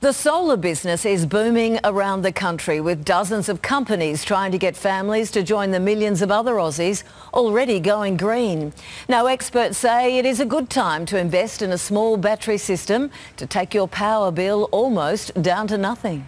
The solar business is booming around the country with dozens of companies trying to get families to join the millions of other Aussies already going green. Now experts say it is a good time to invest in a small battery system to take your power bill almost down to nothing.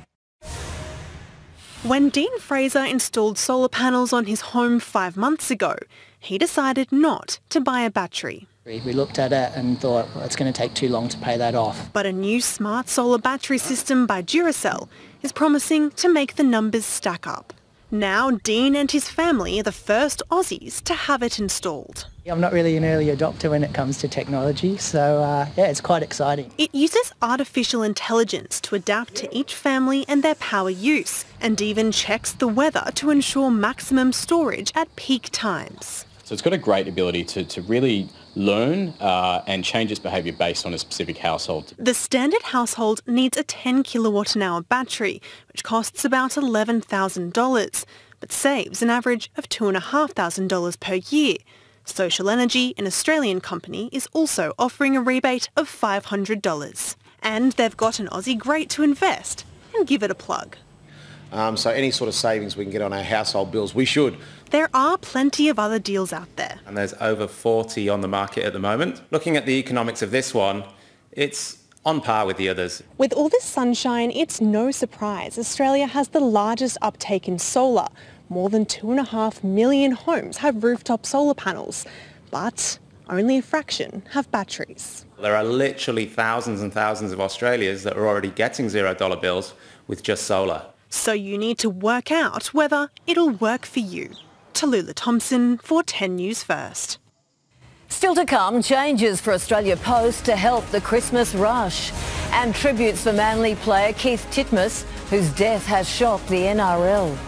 When Dean Fraser installed solar panels on his home five months ago, he decided not to buy a battery. We looked at it and thought well, it's going to take too long to pay that off. But a new smart solar battery system by Duracell is promising to make the numbers stack up. Now Dean and his family are the first Aussies to have it installed. I'm not really an early adopter when it comes to technology, so uh, yeah, it's quite exciting. It uses artificial intelligence to adapt to each family and their power use, and even checks the weather to ensure maximum storage at peak times. So it's got a great ability to, to really learn uh, and change its behaviour based on a specific household. The standard household needs a 10 kilowatt an hour battery, which costs about $11,000, but saves an average of $2,500 per year. Social Energy, an Australian company, is also offering a rebate of $500. And they've got an Aussie great to invest and give it a plug. Um, so any sort of savings we can get on our household bills, we should. There are plenty of other deals out there. And there's over 40 on the market at the moment. Looking at the economics of this one, it's on par with the others. With all this sunshine, it's no surprise Australia has the largest uptake in solar. More than 2.5 million homes have rooftop solar panels, but only a fraction have batteries. There are literally thousands and thousands of Australians that are already getting zero dollar bills with just solar. So you need to work out whether it'll work for you. Tallulah Thompson for 10 News First. Still to come, changes for Australia Post to help the Christmas rush and tributes for Manly player Keith Titmuss, whose death has shocked the NRL.